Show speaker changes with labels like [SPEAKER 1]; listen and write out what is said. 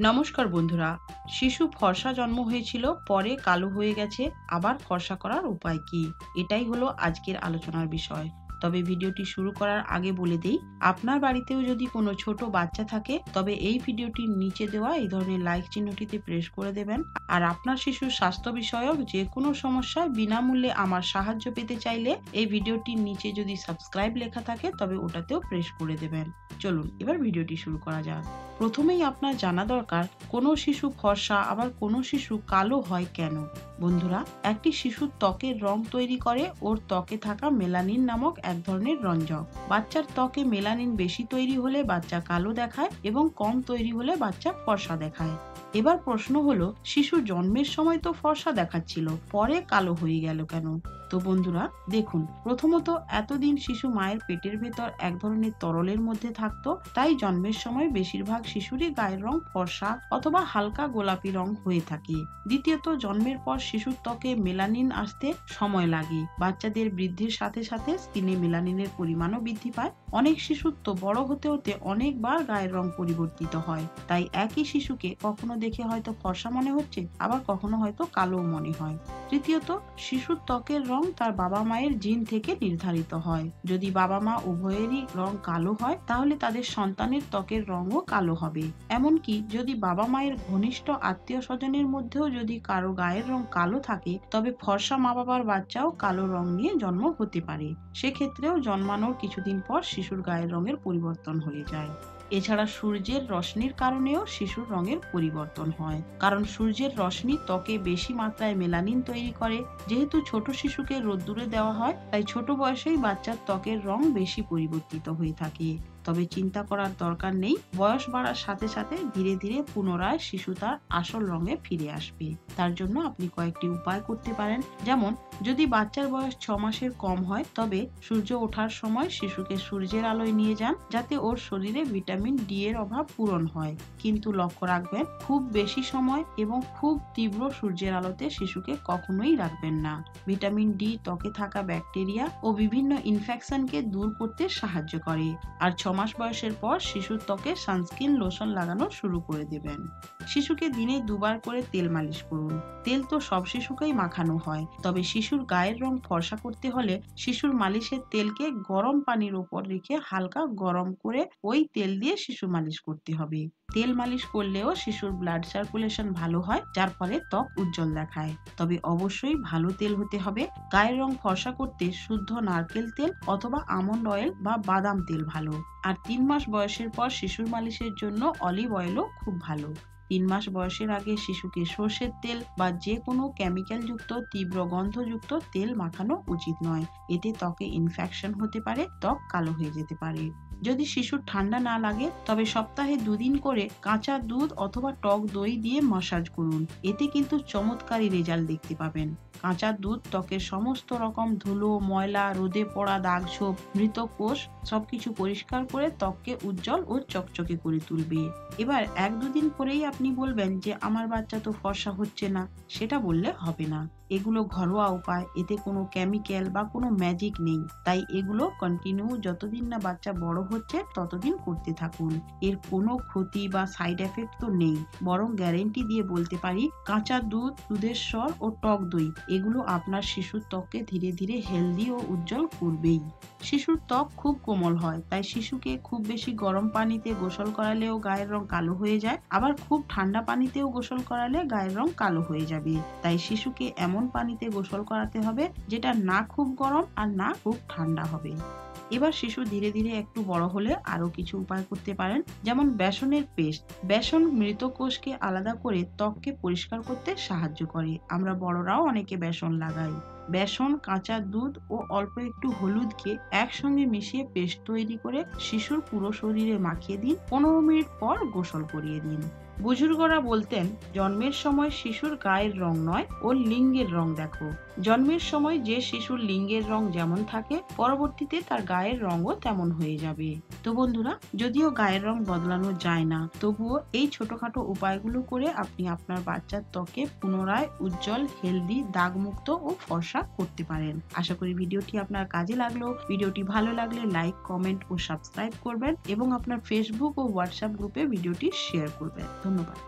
[SPEAKER 1] নমস্কার বন্ধুরা, শিশু ফর্সা জন্ম হয়েছিল, পরে কালো হয়ে গেছে, আবার ফর্সা করার উপায় কি? এটাই হলো আজকের আলোচনার বিষয়। তবে ভিডিওটি শুরু করার আগে বলে দিই, আপনার বাড়িতেও যদি কোনো ছোট বাচ্চা থাকে, তবে এই ভিডিওটির নিচে দেওয়া এই ধরনের লাইক চিহ্নটিতে প্রেস করে দেবেন। আর আপনার শিশুর স্বাস্থ্য বিষয়ক যে কোনো সমস্যায় বিনামূল্যে আমার সাহায্য পেতে চাইলে এই ভিডিওটির নিচে যদি সাবস্ক্রাইব লেখা থাকে, তবে ওটাতেও প্রেস করে দেবেন। চলুন, এবার ভিডিওটি শুরু করা যাক। প্রথমেই আপনার জানা দরকার, কোনো শিশু ফর্সা, আবার কোনো শিশু কালো হয় কেন? বন্ধুরা, একটি শিশুর ত্বকের রং তৈরি করে, ওর ত্বকে থাকা মেলানিন নামক এক ধরনের রঞ্জক। বাচ্চার ত্বকে মেলানিন বেশি তৈরি হলে বাচ্চা কালো দেখায় এবং কম তৈরি হলে বাচ্চা ফর্সা দেখায়। এবার প্রশ্ন হলো শিশু জন্মের সময় তো ফর্সা দেখাচ্ছিল, পরে কালো হয়ে গেল কেন? তো বন্ধুরা, দেখুন, প্রথমত এতদিন শিশু মায়ের পেটের ভেতর এক ধরনের তরলের মধ্যে থাকতো, তাই জন্মের সময় বেশিরভাগ শিশুরই গায়ের রং ফর্সা অথবা হালকা গোলাপি রং হয়ে থাকে। দ্বিতীয়ত, জন্মের পর শিশুর ত্বকে মেলানিন আসতে সময় লাগে। বাচ্চাদের বৃদ্ধির সাথে সাথে স্কিনে মেলানিনের পরিমাণও বৃদ্ধি পায়। অনেক শিশুর তো বড় হতে হতে অনেকবার গায়ের রং পরিবর্তিত হয়। তাই একই শিশুকে কখনো দেখে হয়তো ফর্সা মনে হচ্ছে, আবার কখনো হয়তো কালো মনে হয়। তৃতীয়ত, শিশুর ত্বকের রং তার বাবা মায়ের জিন থেকে নির্ধারিত হয়। যদি বাবা মা উভয়েরই রং কালো হয়, তাহলে তাদের সন্তানের ত্বকের রঙও কালো হবে। এমনকি যদি বাবা মায়ের ঘনিষ্ঠ আত্মীয় স্বজনের মধ্যেও যদি কারও গায়ের রং কালো থাকে, তবে ফর্সা মা বাবার বাচ্চাও কালো রং নিয়ে জন্ম হতে পারে। সেক্ষেত্রেও জন্মানোর কিছুদিন পর শিশুর গায়ের রঙের পরিবর্তন হয়ে যায়। এছাড়া সূর্যের রশ্মির কারণেও শিশুর রঙের পরিবর্তন হয়। কারণ সূর্যের রশ্মি ত্বকে বেশি মাত্রায় মেলানিন তৈরি করে। যেহেতু ছোট শিশুকে রোদ্দুরে দেওয়া হয়, তাই ছোট বয়সেই বাচ্চার ত্বকের রং বেশি পরিবর্তিত হয়ে থাকে। তবে চিন্তা করার দরকার নেই। বয়স বাড়ার সাথে সাথে ধীরে ধীরে পুনরায় শিশু তার আসল রঙে ফিরে আসবে। তার জন্য আপনি কয়েকটি উপায় করতে পারেন। যেমন, যদি বাচ্চার বয়স ছ মাসের কম হয়, তবে সূর্য ওঠার সময় শিশুকে সূর্যের আলোয় নিয়ে যান, যাতে ওর শরীরে ভিটামিন ডি এর অভাব পূরণ হয়। কিন্তু লক্ষ্য রাখবেন, খুব বেশি সময় এবং খুব তীব্র সূর্যের আলোতে শিশুকে কখনোই রাখবেন না। ভিটামিন ডি ত্বকে থাকা ব্যাকটেরিয়া ও বিভিন্ন ইনফেকশনকে দূর করতে সাহায্য করে। আর ছ মাস বয়সের পর শিশুর ত্বকে সানস্ক্রিন লোশন লাগানো শুরু করে দেবেন। শিশুকে দিনে দুবার করে তেল মালিশ করুন। তেল তো সব শিশুকেই মাখানো হয়। তবে শিশুর গায়ের রং ফর্সা করতে হলে শিশুর মালিশের তেলকে গরম পানির উপর রেখে হালকা গরম করে ওই তেল দিয়ে শিশু মালিশ করতে হবে। তেল মালিশ করলেও শিশুর ব্লাড সার্কুলেশন ভালো হয়, যার ফলে ত্বক উজ্জ্বল দেখায়। তবে অবশ্যই ভালো তেল হতে হবে। গায়ের রং ফর্সা করতে শুদ্ধ নারকেল তেল অথবা আমন্ড অয়েল বা বাদাম তেল ভালো। আর তিন মাস বয়সের পর শিশুর মালিশের জন্য অলিভ অয়েলও খুব ভালো। তিন মাস বয়সের আগে শিশুকে সর্ষের তেল বা যে কোনো কেমিক্যাল যুক্ত, তীব্র গন্ধযুক্ত তেল মাখানো উচিত নয়। এতে ত্বকে ইনফেকশন হতে পারে, ত্বক কালো হয়ে যেতে পারে। যদি শিশুর ঠান্ডা না লাগে, তবে সপ্তাহে দুদিন করে কাঁচা দুধ অথবা টক দই দিয়ে মাসাজ করুন। এতে কিন্তু চমৎকারী রেজাল্ট দেখতে পাবেন। কাঁচা দুধ ত্বকের সমস্ত রকম ধুলো, ময়লা, রোদে পড়া দাগ ছোপ মৃত কোষ সবকিছু পরিষ্কার করে ত্বককে উজ্জ্বল ও চকচকে করে তুলবে। এবার এক দুদিন পরেই আপনি বলবেন যে আমার বাচ্চা তো ফর্সা হচ্ছে না সেটা বললে হবে না। এগুলো ঘরোয়া উপায়। এতে কোনো কেমিক্যাল বা কোনো ম্যাজিক নেই। তাই এগুলো কন্টিনিউ যতদিন না বাচ্চা বড় হচ্ছে, ততদিন করতে থাকুন। এর কোনো ক্ষতি বা সাইড এফেক্ট তো নেই। বরং গ্যারেন্টি দিয়ে বলতে পারি, কাঁচা দুধ, দুধের স্বর ও টক দই, এগুলো আপনার শিশুর ত্বককে ধীরে ধীরে হেলদি ও উজ্জ্বল করবেই। শিশুর ত্বক খুব কোমল হয়, তাই শিশুকে খুব বেশি গরম পানিতে গোসল করালেও গায়ের রং কালো হয়ে যায়। আবার খুব ঠান্ডা পানিতেও গোসল করালে গায়ের রং কালো হয়ে যাবে। তাই শিশুকে এমন পানিতে গোসল করাতে হবে যেটা না খুব গরম আর না খুব ঠান্ডা হবে। এবার শিশু ধীরে ধীরে একটু বড় হলে আরও কিছু উপায় করতে পারেন, যেমন বেসনের পেস্ট। বেসন মৃত কোষকে আলাদা করে ত্বককে পরিষ্কার করতে সাহায্য করে। আমরা বড়রাও অনেকে বেসন লাগাই। বেসন, কাঁচা দুধ ও অল্প একটু হলুদকে একসঙ্গে মিশিয়ে পেস্ট তৈরি করে শিশুর পুরো শরীরে মাখিয়ে দিন। পনেরো মিনিট পর গোসল করিয়ে দিন। বুজুর্গরা বলতেন, জন্মের সময় শিশুর গায়ের রং নয় ও লিঙ্গের রং দেখো। জন্মের সময় যে শিশুর লিঙ্গের রং যেমন থাকে, পরবর্তীতে তার গায়ের রঙও তেমন হয়ে যাবে। তো বন্ধুরা, যদিও গায়ের রং বদলানো যায় না, তবুও এই ছোটখাটো উপায়গুলো করে আপনি আপনার বাচ্চার ত্বকে পুনরায় উজ্জ্বল, হেলদি, দাগমুক্ত ও ফর্সা ফর্সা করতে পারেন। আশা করি ভিডিওটি আপনার কাজে লাগল। ভিডিওটি ভালো লাগলে লাইক কমেন্ট ও সাবস্ক্রাইব করবেন এবং আপনার ফেসবুক ও হোয়াটসঅ্যাপ গ্রুপে ভিডিওটি শেয়ার করবেন। ধন্যবাদ।